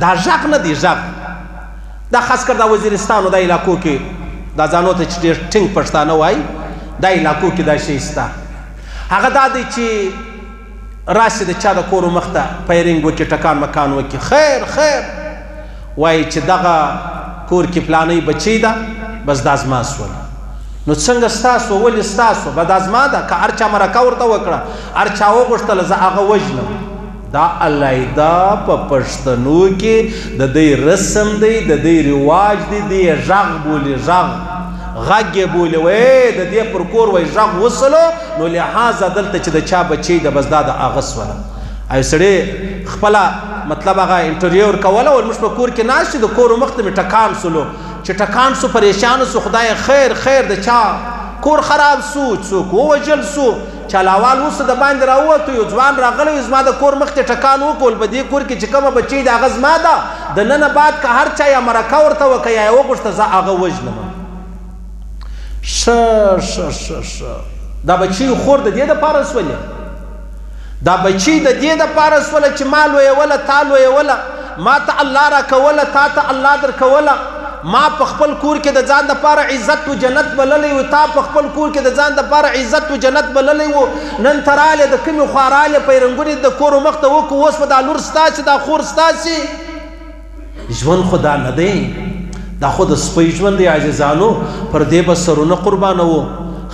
دا ژغ نه دی ژغ دا خاص کر دا وزیرستان او دا علاقو کې دا ځانو ته چې ډېر ټینګ پښتانه وای دا علاقو کې دا شی ستا هغه دا دی چې راسي د چا د کور مخته پیرنګ وکي ټکان مکان وکي خیر خیر وای چې دغه کور کې پلانې بچی دا بس دا زما سول نو څنګه ستاسو ولې ستاسو به دا زما ده که هر چا مرکه ورته وکړه هر چا وغوښتل زه هغه وژنم دا علایده په پښتنو کې د دی رسم دی د دی رواج دی دی ژغ بولی ژغ غږ یې بولي وای د دې پر کور وای غږ وسلو نو لهدا دلته چې د چا بچي د بس دا د اغس ولا ای سړی خپل مطلب هغه انټرویو ور کوله او موږ په کور کې ناش د کور مخ ته ټکان سلو چې ټکان سو پریشان سو خدای خیر خیر د چا کور خراب سو څوک وجل سو چلاوال اوس د باندې راووتو یو ځوان راغلی زما د کور مخ ته ټکان وکول په دې کور کې چې کومه بچی دا غز ما ده د نن بعد که هر چا یا مرکه ورته وکړه یا وغوښته زه هغه وژنم ش ش ش ش دا بچی خور د دې د پاره سولې دا بچی د دې د پاره سولې چې مال ویوله تال ویوله ماته الله راکوله تاته الله درکوله ما په خپل کور کې د ځان د پاره عزت او جنت بللی و تا په خپل کور کې د ځان د پاره عزت او جنت بللی و نن تراله د کوم خواراله پیرنګونی د کور مخ ته وک اوس په د لور ستاسو د خور ستاسو ژوند خدا نه دی دا خود سپی ژوند دی عزیزانو پر دې بسرونه قربانو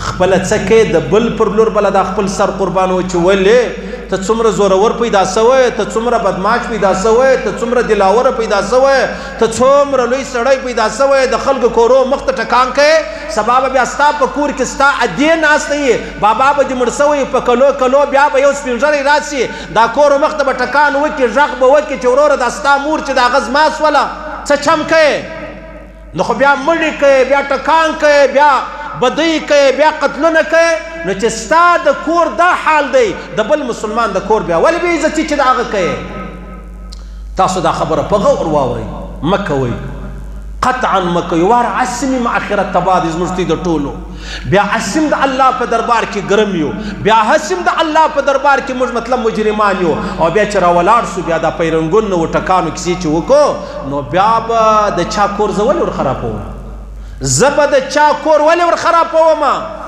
خپله څه کې د بل پر لور بل دا خپل سر قربان و چې ولې ته څومره زورور پیدا سوی ته څومره بدمعاش پیدا سوی ته څومره دلاور پیدا سوی ته څومره لوی سړی پیدا سوی د خلکو کورو مخ ته ټکان کې سبا بیا ستا په کور کې ستا ادې ناشته یې بابا به دې مړ سوی په کلو کلو بیا به یو سپینږری راسي دا کور مخ ته به ټکان وکړي غږ به وکړي چې وروره دا ستا مور چې دا غز ما سوله څه چم کې نو خو بیا مړی کوي بیا ټکان کوي بیا بدی کوي بیا قتلونه کوي نو چې ستا د کور دا حال دی د بل مسلمان د کور بیا ولې به عزت چې دا هغه کوي تاسو دا خبره په غور واورئ مکوئ قطعا مکوئ وار عسمی ما اخرت تباد زمشتي د ټولو بیا هسیم د الله په دربار کې ګرم یو بیا هسیم د الله په دربار کې موږ مطلب مجرمان یو او بیا چې راولاړ سو بیا د پیرنګون نو ټکانو کسی چې وکړو نو بیا به د چا کور زول ور خرابوم زه به د چا کور ولې ور خرابوم